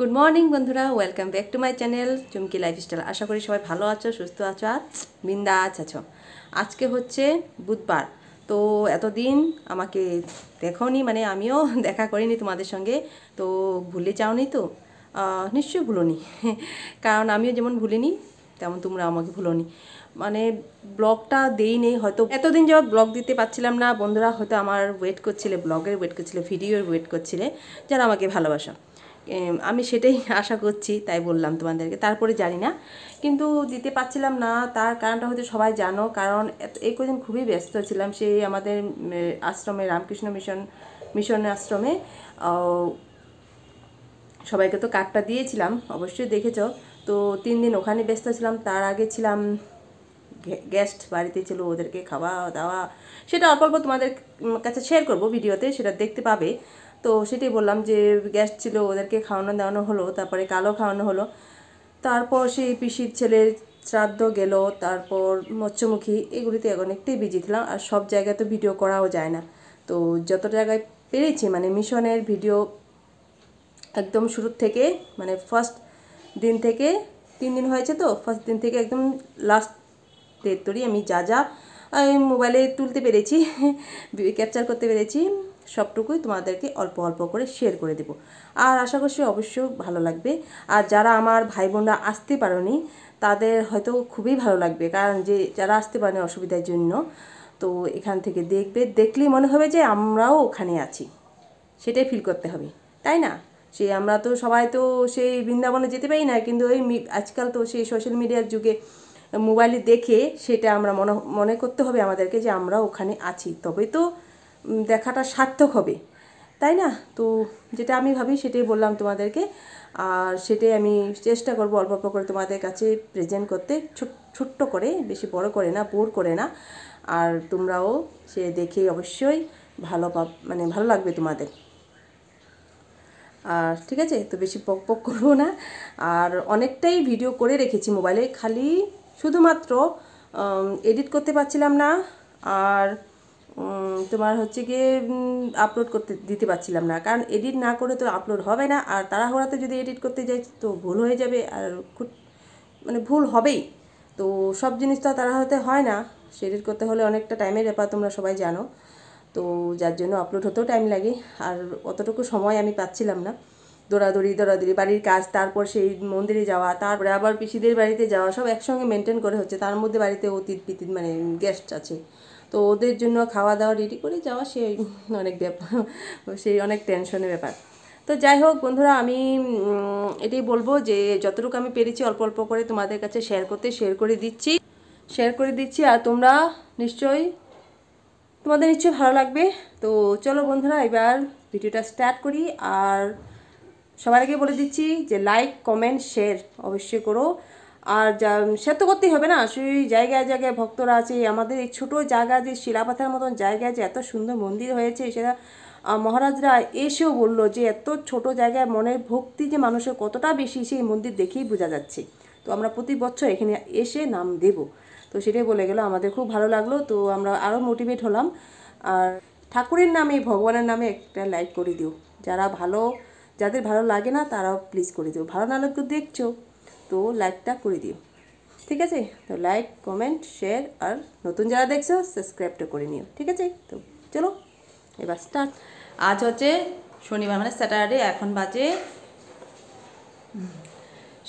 Good morning বন্ধুরা। Welcome back to my channel Chumki lifestyle আশা করি সবাই ভালো আছো, সুস্থ আছো আর বিন্দাস আছো। আজকে হচ্ছে বুধবার। তো এতদিন আমাকে দেখোনি মানে আমিও দেখা করিনি তোমাদের সঙ্গে। তো ভুলে যাওনি তো? নিশ্চয়ই ভুলোনি। কারণ আমিও যেমন ভুলিনি, তেমন তোমরা আমাকে ভুলোনি। মানে ব্লগটা দেই নেই হয়তো এতদিন যাওয়া ব্লগ দিতে পারছিলাম না। বন্ধুরা হয়তো আমার ওয়েট করছিলে, ব্লগের ওয়েট করছিলে, ভিডিওর ওয়েট করছিলে, যারা আমাকে ভালোবাসা। আমি সেটাই আশা করছি, তাই বললাম তোমাদেরকে। তারপরে জানি না, কিন্তু দিতে পারছিলাম না, তার কারণটা হয়তো সবাই জানো, কারণ এই কদিন খুবই ব্যস্ত ছিলাম, সেই আমাদের আশ্রমে, রামকৃষ্ণ মিশন মিশন আশ্রমে। সবাইকে তো কার্ডটা দিয়েছিলাম, অবশ্যই দেখেছ। তো তিন দিন ওখানে ব্যস্ত ছিলাম, তার আগে ছিলাম গেস্ট বাড়িতে ছিল ওদেরকে খাওয়া দাওয়া সেটা অল্প অল্প তোমাদের কাছে শেয়ার করব ভিডিওতে, সেটা দেখতে পাবে। তো সেটাই বললাম যে গ্যাস ছিল, ওদেরকে খাওয়ানো দাওয়ানো হলো, তারপরে কালো খাওয়ানো হলো। তারপর সেই পিসির ছেলের শ্রাদ্ধ গেল, তারপর মৎস্যমুখী, এগুলিতে অনেকটাই বিজি ছিলাম, আর সব জায়গায় তো ভিডিও করাও যায় না। তো যত জায়গায় পেরেছি মানে মিশনের ভিডিও একদম শুরুর থেকে মানে ফার্স্ট দিন থেকে, তিন দিন হয়েছে তো ফার্স্ট দিন থেকে একদম লাস্ট ডেট তরি, আমি যা যা মোবাইলে তুলতে পেরেছি ক্যাপচার করতে পেরেছি। সবটুকুই তোমাদেরকে অল্প অল্প করে শেয়ার করে দেব। আর আশা করছি অবশ্যই ভালো লাগবে। আর যারা আমার ভাই বোনরা আসতে পারেনি, তাদের হয়তো খুবই ভালো লাগবে। কারণ যে, যারা আসতে পারেনি অসুবিধার জন্য, তো এখান থেকে দেখবে, দেখলেই মনে হবে যে, আমরাও ওখানে আছি। সেটাই ফিল করতে হবে, তাই না? সে আমরা তো সবাই তো সেই বৃন্দাবনে যেতে পারি না, কিন্তু ওই আজকাল তো সেই সোশ্যাল মিডিয়ার যুগে মোবাইলে দেখে সেটা আমরা মনে মনে করতে হবে আমাদেরকে যে আমরা ওখানে আছি। তবে তো দেখাটা সার্থক হবে। তাই না? তো যেটা আমি ভাবি সেটাই বললাম তোমাদেরকে। আর সেটাই আমি চেষ্টা করব অল্প অল্প করে তোমাদের কাছে প্রেজেন্ট করতে। ছোট- ছোট্ট করে, বেশি বড় করে না বোর করে না। আর তোমরাও সে দেখে অবশ্যই ভালো মানে ভালো লাগবে তোমাদের। আর ঠিক আছে? তো বেশি পক পক করব না। আর অনেকটাই ভিডিও করে রেখেছি মোবাইলে খালি শুধুমাত্র এডিট করতে পারছিলাম না। আর তোমার হচ্ছে গিয়ে আপলোড করতে দিতে পারছিলাম না। কারণ এডিট না করে তো আপলোড হবে না। আর তাড়াহুড়াতে যদি এডিট করতে যাই, তো ভুল হয়ে যাবে। আর খুব মানে ভুল হবেই। তো সব জিনিস তো তাড়াহুড়োতে হয় না। এডিট করতে হলে অনেকটা টাইমের ব্যাপার, তোমরা সবাই জানো। তো যার জন্য আপলোড হতেও টাইম লাগে। আর অতটুকু সময় আমি পাচ্ছিলাম না। দৌড়াদৌড়ি দৌড়াদৌড়ি, বাড়ির কাজ, তারপর সেই মন্দিরে যাওয়া, তারপরে আবার পিসিদের বাড়িতে যাওয়া, সব একসঙ্গে মেনটেন করে হচ্ছে। তার মধ্যে বাড়িতে অতীত পিতিত মানে গেস্ট আছে। তো ওদের জন্য খাওয়া দাওয়া রেডি করে যাওয়া সেই অনেক ব্যাপার সেই অনেক টেনশনের ব্যাপার। তো যাই হোক বন্ধুরা, আমি এটাই বলব যে যতটুকু আমি পেরেছি অল্প অল্প করে তোমাদের কাছে শেয়ার করতে শেয়ার করে দিচ্ছি। শেয়ার করে দিচ্ছি আর তোমরা নিশ্চয়ই, তোমাদের নিশ্চয়ই ভালো লাগবে। তো চলো বন্ধুরা, এবার ভিডিওটা স্টার্ট করি। আর সবার আগে বলে দিচ্ছি যে লাইক কমেন্ট শেয়ার অবশ্যই করো। আর যা, সে তো করতেই হবে না। সেই জায়গায় জায়গায় ভক্তরা আছে, আমাদের এই ছোটো জায়গা যে শিলাপাথার মতন জায়গায় যে এত সুন্দর মন্দির হয়েছে, সেটা মহারাজরা এসেও বলল যে এত ছোট জায়গায় মনের ভক্তি যে মানুষের কতটা বেশি, সেই মন্দির দেখেই বোঝা যাচ্ছে। তো আমরা প্রতি বছর এখানে এসে নাম দেব। তো সেটাই বলে গেল, আমাদের খুব ভালো লাগল। তো আমরা আরও মোটিভেট হলাম। আর ঠাকুরের নামে, ভগবানের নামে একটা লাইক করে দিও। যারা ভালো, যাদের ভালো লাগে না, তারাও প্লিজ করে দিও। ভালো না লাগলে দেখছ। তো লাইকটা করে দিও। ঠিক আছে? তো লাইক কমেন্ট শেয়ার আর নতুন যারা দেখছ সাবস্ক্রাইবটা করে নিও। ঠিক আছে? তো চলো, এবার স্টার্ট আজ হচ্ছে শনিবার মানে স্যাটারডে এখন বাজে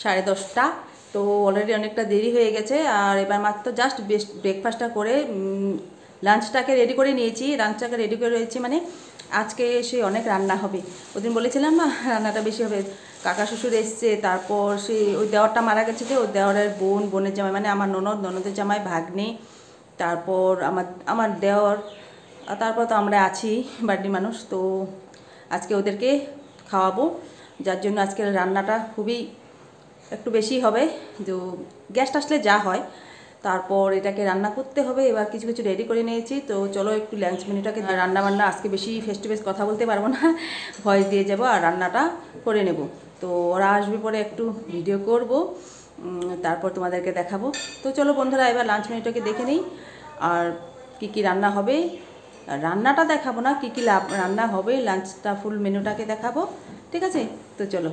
সাড়ে দশটা। তো অলরেডি অনেকটা দেরি হয়ে গেছে, আর এবার মাত্র জাস্ট ব্রেকফাস্টটা করে লাঞ্চটাকে রেডি করে নিয়েছি। লাঞ্চটাকে রেডি করে রয়েছি মানে আজকে সে অনেক রান্না হবে। ওদিন বলেছিলাম না, রান্নাটা বেশি হবে। কাকা শ্বশুর এসছে, তারপর সে ওই দেওয়ারটা মারা গেছে যে, ওই দেওয়ারের বোন, বোনের জামাই মানে আমার ননদ, ননদের জামাই, ভাগ্নে, তারপর আমার আমার দেওয়ার তারপর তো আমরা আছি বাড়ির মানুষ, তো আজকে ওদেরকে খাওয়াবো, যার জন্য আজকের রান্নাটা খুবই একটু বেশি হবে, তো গ্যাসটা আসলে যা হয়, তারপর এটাকে রান্না করতে হবে, এবার কিছু কিছু রেডি করে নিয়েছি, তো চলো একটু লাঞ্চ মেনুটাকে রান্না বান্না আজকে বেশি ফেস টু ফেস কথা বলতে পারব না ভয়েস দিয়ে যাব, আর রান্নাটা করে নেব। তো ওরা আসবে পরে একটু ভিডিও করব। তারপর তোমাদেরকে দেখাবো। তো চলো বন্ধুরা, এবার লাঞ্চ মেনুটাকে দেখে নিই। আর কি কি রান্না হবে? রান্নাটা দেখাবো না, কী কী রান্না হবে। লাঞ্চটা ফুল মেনুটাকে দেখাবো। ঠিক আছে? তো চলো।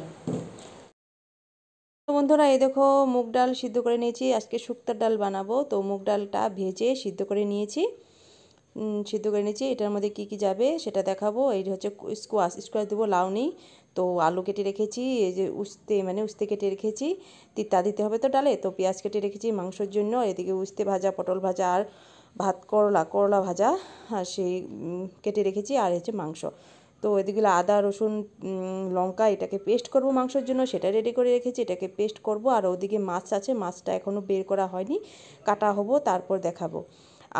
তো বন্ধুরা, এই দেখো মুগ ডাল সিদ্ধ করে নিয়েছি। আজকে শুক্তার ডাল বানাবো। তো মুগ ডালটা ভেজে সিদ্ধ করে নিয়েছি। সিদ্ধ করে নিয়েছি। এটার মধ্যে কি কি যাবে সেটা দেখাবো। এই হচ্ছে স্কোয়াশ। স্কোয়াশ দেবো লাউ নেই। তো আলু কেটে রেখেছি, এই যে উস্তে মানে উস্তে কেটে রেখেছি, তিতা দিতে হবে তো ডালে, তো পেঁয়াজ কেটে রেখেছি মাংসর জন্য, এদিকে উস্তে ভাজা, পটল ভাজা আর ভাত করলা করলা ভাজা, আর সেই কেটে রেখেছি, আর হচ্ছে মাংস। তো এদিকে আদা, রসুন লঙ্কা, এটাকে পেস্ট করব মাংসের জন্য, সেটা রেডি করে রেখেছি, এটাকে পেস্ট করব, আর ওদিকে মাছ আছে, মাছটা এখনও বের করা হয়নি, কাটা হব, তারপর দেখাবো।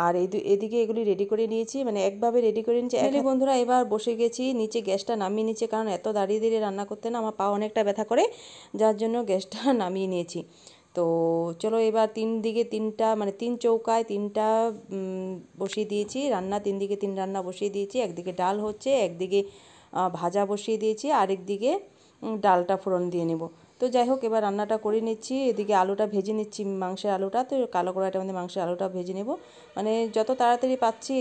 আর এদিকে এগুলি রেডি করে নিয়েছি মানে একভাবে রেডি করে নিয়েছি। এখানে বন্ধুরা এবার বসে গেছি নিচে গ্যাসটা নামিয়ে নিয়েছি কারণ এত দাঁড়িয়ে দাঁড়িয়ে রান্না করতে না আমার পা অনেকটা ব্যথা করে যার জন্য গ্যাসটা নামিয়ে নিয়েছি। তো চলো এবার তিন দিকে তিনটা মানে তিন চৌকায় তিনটা বসিয়ে দিয়েছি রান্না তিন দিকে তিন রান্না বসিয়ে দিয়েছি একদিকে ডাল হচ্ছে একদিকে ভাজা বসিয়ে দিয়েছি আরেক দিকে ডালটা ফোড়ন দিয়ে নেব। তো যাই হোক, এবার রান্নাটা করে নিচ্ছি। এদিকে আলুটা ভেজে নিচ্ছি, মাংসের আলুটা। তো কালো কড়াইটা আমাদের মাংসের আলুটা ভেজে নেব। মানে যত তাড়াতাড়ি পাচ্ছি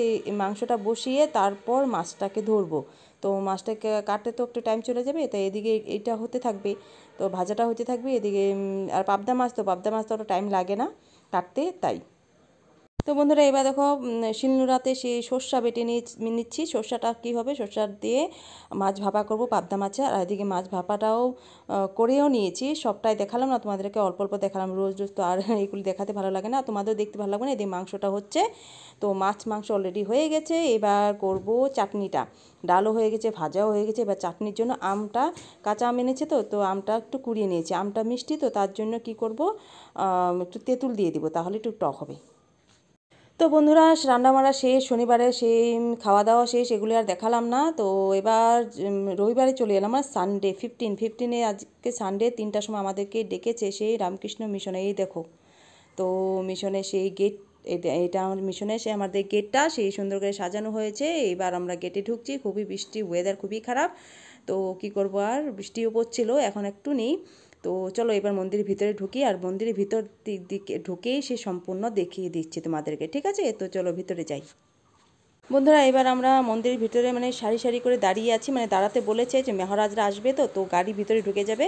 মাংসটা বসিয়ে তারপর মাছটাকে ধরবো। তো মাছটাকে কাটতে তো একটু টাইম চলে যাবে, তাই এদিকে এইটা হতে থাকবে। তো ভাজাটা হতে থাকবে, এদিকে আর পাবদা মাছ তো, পাবদা মাছ তো টাইম লাগে না কাটতে, তাই। তো বন্ধুরা, এবার দেখো শিলনোড়াতে সেই সর্ষা বেটে নিয়ে নিচ্ছি। সর্ষাটা কী হবে? সর্ষা দিয়ে মাছ ভাপা করব, পাবদা মাছে। আর এদিকে মাছ ভাপাটাও করেও নিয়েছি। সবটাই দেখালাম না, তোমাদেরকে অল্প অল্প দেখালাম রোজ রোজ তো। আর এগুলি দেখাতে ভালো লাগে না, তোমাদেরও দেখতে ভালো লাগবে না। এদিকে মাংসটা হচ্ছে, তো মাছ মাংস অলরেডি হয়ে গেছে। এবার করব চাটনিটা। ডালও হয়ে গেছে, ভাজাও হয়ে গেছে। এবার চাটনির জন্য আমটা, কাঁচা আম এনেছে তো তো আমটা একটু কুড়িয়ে নিয়েছি। আমটা মিষ্টি তো, তার জন্য কি করব? একটু তেঁতুল দিয়ে দিব, তাহলে একটু টক হবে। তো বন্ধুরা রান্না বান্না শেষ, শনিবারে সেই খাওয়া দাওয়া শেষ, এগুলি আর দেখালাম না। তো এবার রবিবারে চলে এলাম আর সানডে ফিফটিন ফিফটিনে আজকে সানডে তিনটার সময় আমাদেরকে ডেকেছে সেই রামকৃষ্ণ মিশনে এই দেখো। তো মিশনে সেই গেট এটা আমার মিশনে সে আমাদের গেটটা সেই সুন্দর করে সাজানো হয়েছে। এবার আমরা গেটে ঢুকছি, খুবই বৃষ্টি ওয়েদার খুবই খারাপ। তো কি করব আর, বৃষ্টিও পড়ছিল, এখন একটু নেই। তো চলো এবার মন্দিরের ভিতরে ঢুকি আর মন্দিরের ভিতর দিকে ঢুকেই সে সম্পূর্ণ দেখিয়ে দিচ্ছে তোমাদেরকে, ঠিক আছে? তো চলো ভিতরে যাই। বন্ধুরা, এবার আমরা মন্দিরের ভিতরে মানে সারি সারি করে দাঁড়িয়ে আছি। মানে দাঁড়াতে বলেছে যে মেহরাজরা আসবে তো তো গাড়ি ভিতরে ঢুকে যাবে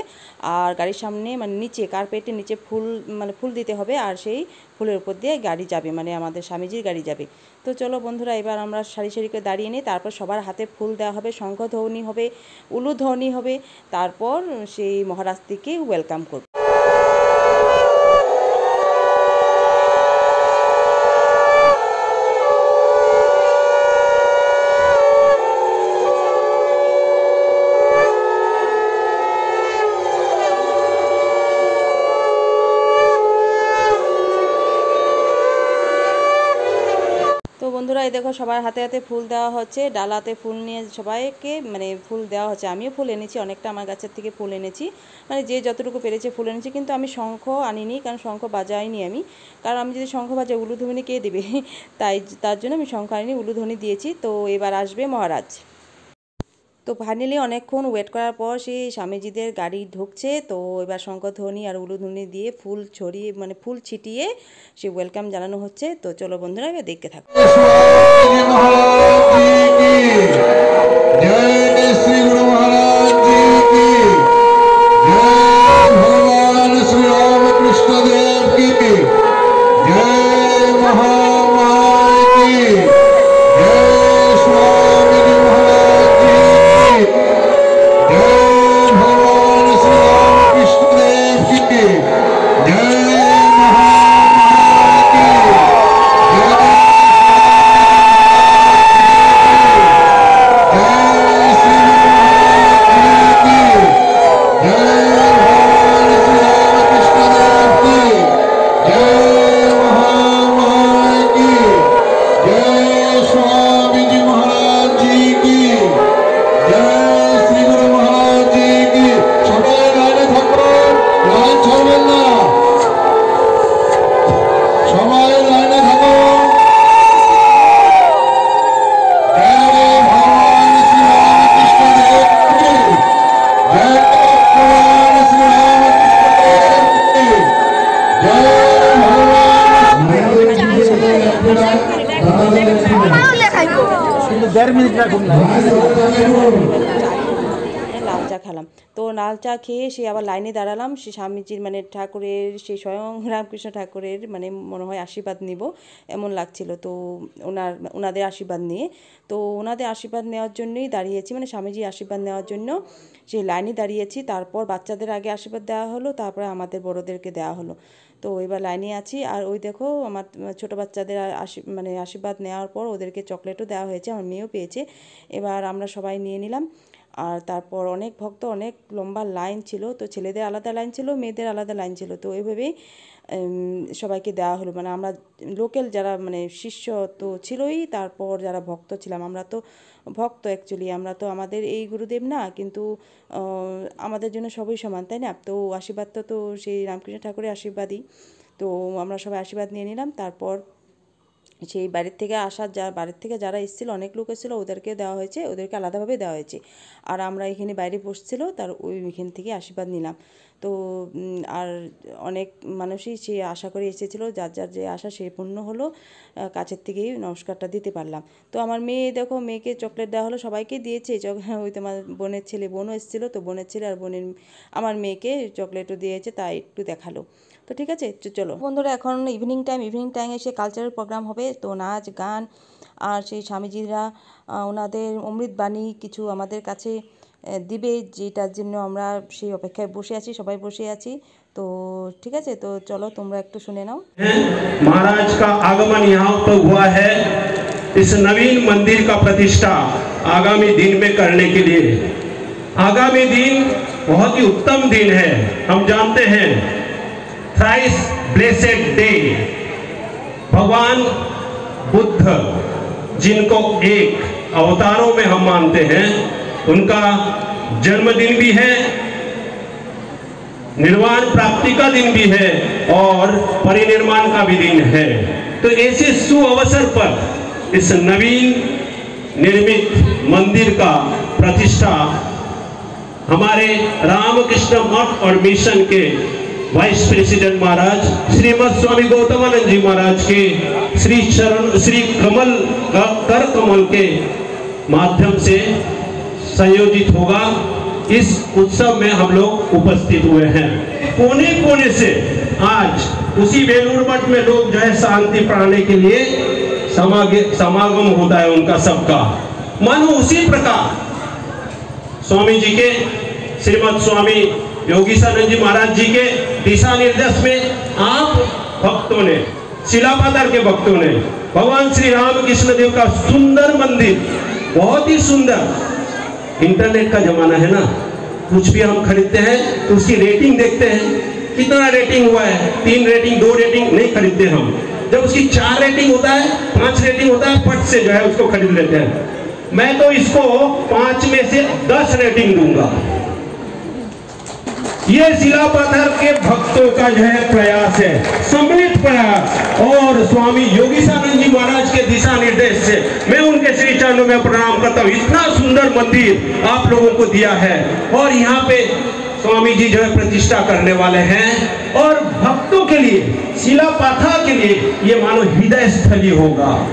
আর গাড়ির সামনে মানে নিচে কার্পেটের নিচে ফুল মানে ফুল দিতে হবে আর সেই ফুলের উপর দিয়ে গাড়ি যাবে মানে আমাদের স্বামীজির গাড়ি যাবে। তো চলো বন্ধুরা, এবার আমরা সারি সারি করে দাঁড়িয়ে নিই। তারপর সবার হাতে ফুল দেওয়া হবে, শঙ্খধ্বনি হবে, উলুধ্বনি হবে। তারপর সেই মহারাজটিকে ওয়েলকাম করবে। বন্ধুরা, এই দেখো সবার হাতে হাতে ফুল দেওয়া হচ্ছে। ডালাতে ফুল নিয়ে সবাইকে মানে ফুল দেওয়া হচ্ছে। আমিও ফুল এনেছি, অনেকটা আমার গাছের থেকে ফুল এনেছি। মানে যে যতটুকু পেরেছে ফুল এনেছি, কিন্তু আমি শঙ্খ আনিনি, কারণ শঙ্খ বাজাইনি আমি। কারণ আমি যদি শঙ্খ বাজাই, উলুধ্বনি কে দেবে? তাই, তার জন্য আমি শঙ্খ আনিনি, উলুধ্বনি দিয়েছি। তো এবার আসবে মহারাজ। তো ফাইনালি অনেকক্ষণ ওয়েট করার পর সেই স্বামীজিদের গাড়ি ঢুকছে। তো এবার শঙ্করধ্বনি আর উলুধ্বনি দিয়ে ফুল ছড়িয়ে মানে ফুল ছিটিয়ে সে ওয়েলকাম জানানো হচ্ছে। তো চলো বন্ধুরা, এবার দেখতে থাকো। শ্রী গুরু চা খেয়ে সে আবার লাইনে দাঁড়ালাম। সে স্বামীজির মানে ঠাকুরের, সেই স্বয়ং রামকৃষ্ণ ঠাকুরের মানে মনে হয় আশীর্বাদ নিব, এমন লাগছিল। তো ওনার, ওনাদের আশীর্বাদ নিয়ে। তো ওনাদের আশীর্বাদ নেওয়ার জন্যই দাঁড়িয়েছি মানে স্বামীজির আশীর্বাদ নেওয়ার জন্য। সেই লাইনে দাঁড়িয়েছি, তারপর বাচ্চাদের আগে আশীর্বাদ দেওয়া হলো, তারপরে আমাদের বড়োদেরকে দেওয়া হলো। তো এবার লাইনে আছি। আর ওই দেখো, আমার ছোটো বাচ্চাদের আশী মানে আশীর্বাদ নেওয়ার পর ওদেরকে চকলেটও দেওয়া হয়েছে, আমার মেয়েও পেয়েছে। এবার আমরা সবাই নিয়ে নিলাম। আর তারপর অনেক ভক্ত, অনেক লম্বা লাইন ছিল, তো ছেলেদের আলাদা লাইন ছিল, মেয়েদের আলাদা লাইন ছিল। তো এইভাবেই সবাইকে দেওয়া হলো। মানে আমরা লোকাল যারা মানে শিষ্য তো ছিলই, তারপর যারা ভক্ত ছিলাম, আমরা তো ভক্ত অ্যাকচুয়ালি আমরা তো আমাদের এই গুরুদেব না, কিন্তু আমাদের জন্য সবই সমান, তাই না? তো আশীর্বাদ তো সেই রামকৃষ্ণ ঠাকুরের আশীর্বাদই। তো আমরা সবাই আশীর্বাদ নিয়ে নিলাম, তারপর সেই বাড়ির থেকে আসা যা, বাড়ির থেকে যারা এসেছিল, অনেক লোক এসেছিল, ওদেরকে দেওয়া হয়েছে, ওদেরকে আলাদাভাবে দেওয়া হয়েছে। আর আমরা এখানে বাইরে বসছিলো, তার ওই এখান থেকে আশীর্বাদ নিলাম। তো আর অনেক মানুষই সে আশা করে এসেছিল, যার যার যে আশা সে পূর্ণ হলো কাছের থেকেই নমস্কারটা দিতে পারলাম। তো আমার মেয়ে দেখো, মেয়েকে চকলেট দেওয়া হলো, সবাইকে দিয়েছে। ওই তোমার বোনের ছেলে বোনও এসেছিল, তো বোনের ছেলে আর বোনের আমার মেয়েকে চকলেটও দিয়েছে, তাই একটু দেখাল। তো ঠিক আছে চলো বন্ধুরা এখন ইভিনিং টাইম ইভিনিং টাইম এসে কালচারাল প্রোগ্রাম হবে তো নাচ গান আর সেই স্বামীজিরা ওনাদের অমৃত বাণী কিছু আমাদের কাছে দিবে যেটার জন্য আমরা সেই অপেক্ষায় বসে আছি সবাই বসে আছি তো ঠিক আছে তো চলো তোমরা একটু শুনে নাও महाराज का आगमन यहाँ तो हुआ है इस नवीन मंदिर का प्रतिष्ठा आगामी दिन में करने के लिए आगामी दिन बहुत ही उत्तम दिन है हम जानते हैं थ्राइस ब्लेसेड डे भगवान बुद्ध, जिनको एक अवतारों में हम मानते हैं, उनका जन्मदिन भी है, निर्वाण प्राप्ति का दिन भी है, और परिनिर्माण का भी दिन है। तो ऐसे सु अवसर पर इस नवीन निर्मित मंदिर का प्रतिष्ठा हमारे रामकृष्ण मठ और मिशन के वाइस प्रेसिडेंट महाराज, श्रीमद स्वामी गौतमानंद जी महाराज के, श्री चरण, श्री कमल कर कमल के माध्यम से संयोजित होगा। इस उत्सव में हम लोग उपस्थित हुए हैं। कोने कोने से आज उसी बेलूर मठ में लोग जो है शांति पाने के लिए समागम होता है उनका सबका। मानो उसी प्रकार स्वामी जी के, श्रीमद स्वामी योगीशानंद जी महाराज जी के दिशा निर्देश में आप भक्तों ने शिलापातर के भक्तों ने, भगवान श्री राम कृष्ण देव का सुंदर मंदिर, बहुत ही सुंदर। इंटरनेट का जमाना है ना? कुछ भी हम खरीदते हैं तो उसकी रेटिंग देखते हैं। कितना रेटिंग हुआ है? तीन रेटिंग दो रेटिंग नहीं खरीदते हम। जब उसकी चार रेटिंग होता है, पाँच रेटिंग होता है, फट से जो है उसको खरीद लेते हैं। मैं तो इसको पाँच में से दस रेटिंग दूँगा। ये शिला पत्थर के भक्तों का जो है प्रयास है। सम्मिलित प्रयास। और स्वामी योगीशानंद जी महाराज के दिशा निर्देश से मैं उनके श्री चरणों में प्रणाम करता हूँ। इतना सुंदर मंदिर आप लोगों को दिया है। और यहाँ पे स्वामी जी जो है प्रतिष्ठा करने वाले हैं। और भक्तों के लिए, शिला पाथा के लिए ये मानो हृदय स्थली होगा।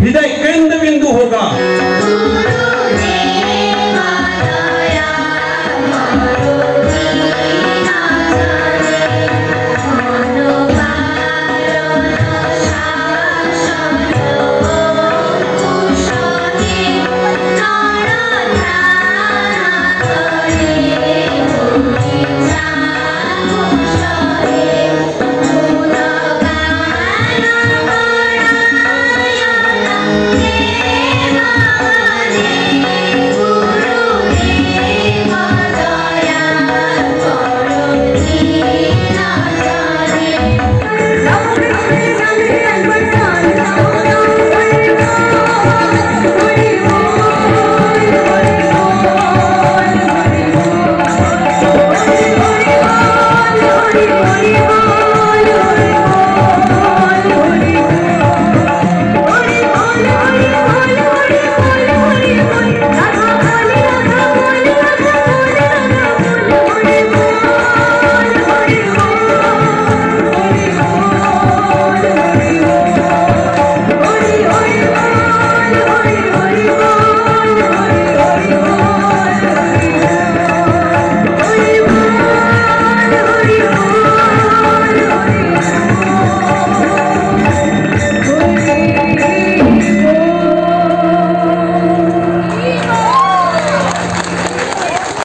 हृदय केंद्र बिंदु होगा।